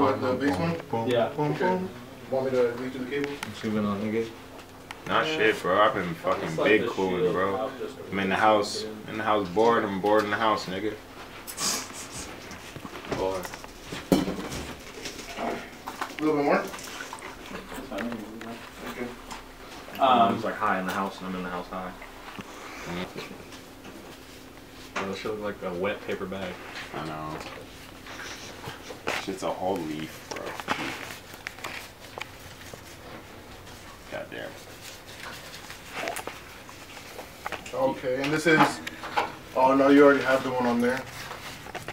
What, the base one? Yeah. Boom, boom. Want me to read through the cables? Sleeping on nigga. Nah, shit, bro. I've been fucking big cooling, bro. I'm in the house, in the house bored. I'm bored in the house, nigga. Bored. A little bit more? Okay. Um, it's like high in the house, and I'm in the house high. Oh, this shit look like a wet paper bag. I know. Shit's a whole leaf, bro. God damn. Okay, and this is. Oh no, you already have the one on there.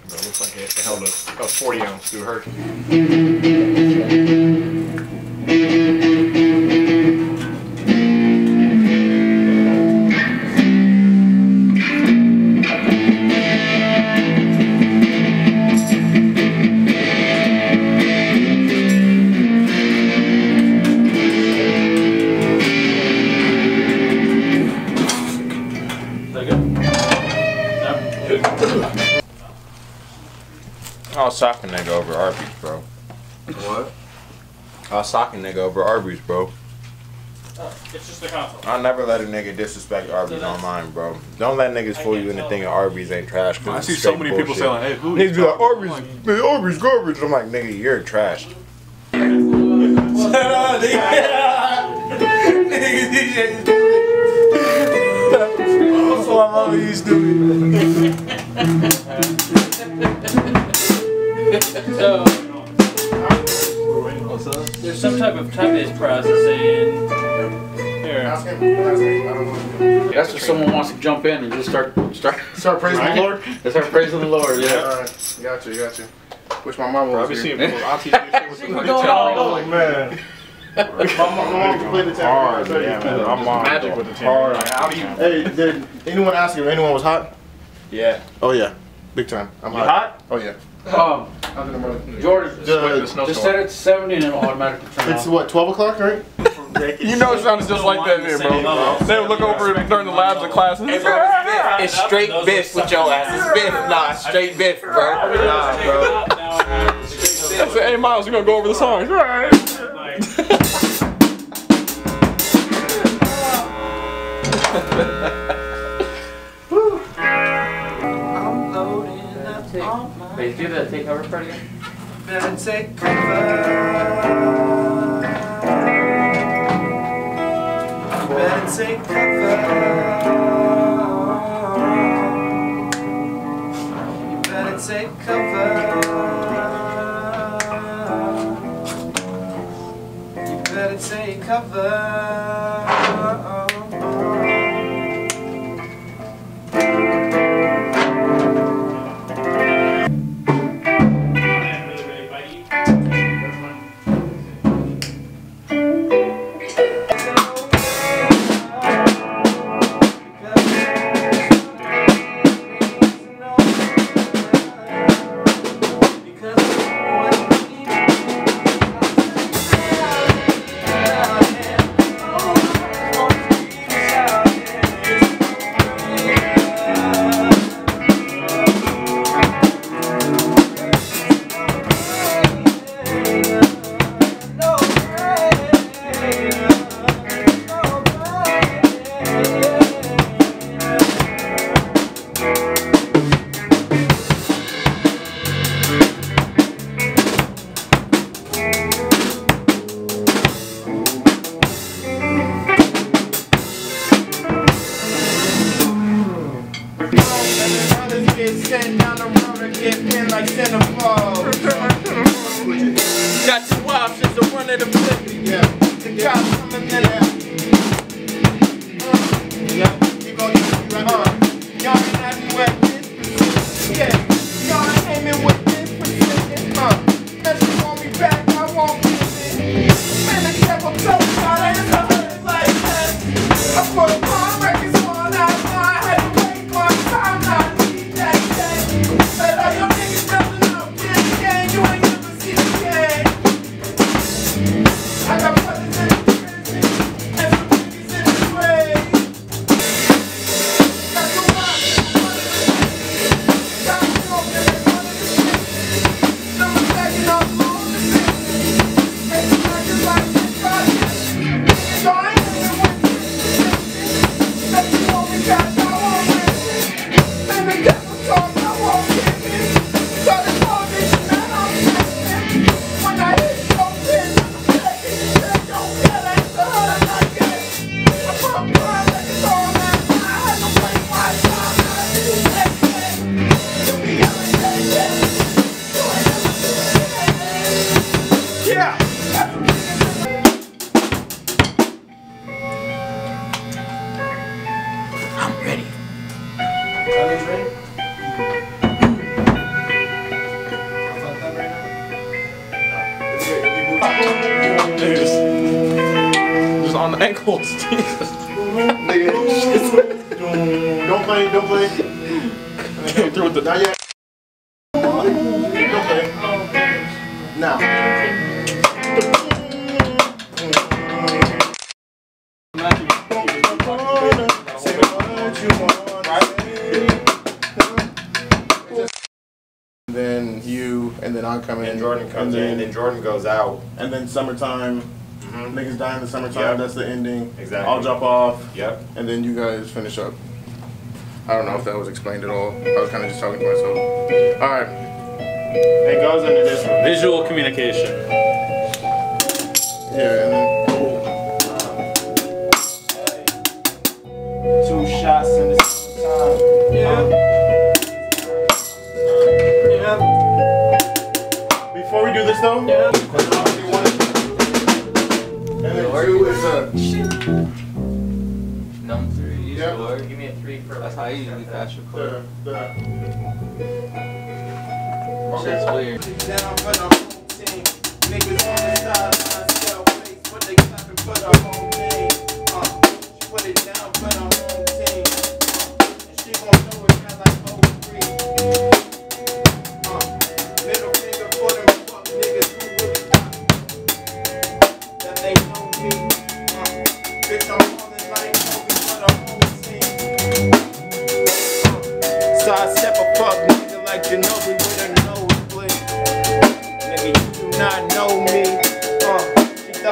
Bro, it looks like it, it held a, a 40 ounce through hurricane. I was socking nigga over Arby's, bro. What? I was socking nigga over Arby's, bro. Oh, it's just a console. I'll never let a nigga disrespect Arby's online, bro. Don't let niggas fool you into thinking Arby's ain't trash. 'cause I see so straight many people bullshit. saying, hey, who Niggas be like, Arby's, man, Arby's garbage. I'm like, nigga, you're trash. That's why I'm always stupid. So, there's some type of type-based processing. Here. Ask him. Ask him. I don't know. That's if someone wants to jump in and just start start Start praising the Lord. Just start praising the Lord. Yeah. Alright, got you, got you. Wish my mama Bro, I was be here. seeing people, aunties do shit with the going? Oh, man. My mom, my mom can play the Hard, tambourine. yeah, man. I'm on Magic with the tin. Hard. Like, how do you? Hey, did anyone ask you if anyone was hot? Yeah. Oh yeah, big time. I'm You hot. hot? Oh yeah. Um, How I'm Jordan, Sweat in the The- just set snowstorm. it to 70 and it'll automatically turn It's off. what 12 o'clock, right? You know it sounded just like that there, bro. They would look over during the labs and classes. It's straight biff with your ass. It's biff, nah, straight biff, bro. Nah, bro. I said, hey, Miles, you gonna go over the songs? Right. Wait, do the takeover part again. The takeover. Better take cover part again? Because 150. Yeah. The yeah. Niggas. Just on the ankles. Jesus. Don't play, don't play. Came through with the. Not yet. And then I come in. And Jordan comes and in, then, and Jordan goes out. And then summertime. Mm-hmm. Niggas die in the summertime. Yep. That's the ending. Exactly. I'll drop off. Yep. and then you guys finish up. I don't know if that was explained at all. I was kind of just talking to myself. All right. It goes into this one. Visual communication. Yeah, and then Two shots in the summertime. Yeah yeah. Before we do this though, yeah. And then two is a Number three, Yep. sure? Give me a three for That's how I usually fast your the, the Shit's weird. down for the home team. Niggas on the sideline, sell face, but they clapping for the home team. Uh, she put it down for the home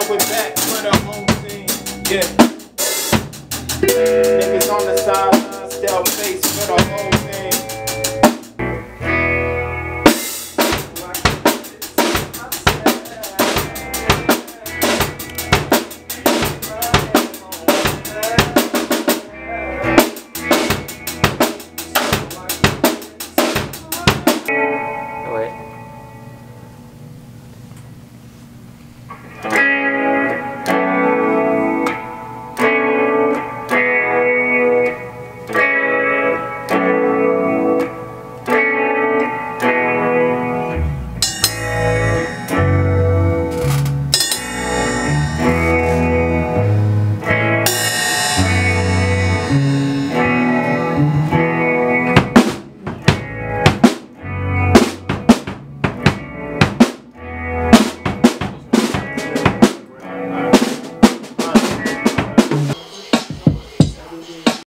throw it back for the home team. Yeah. Niggas on the sideline, still face for the whole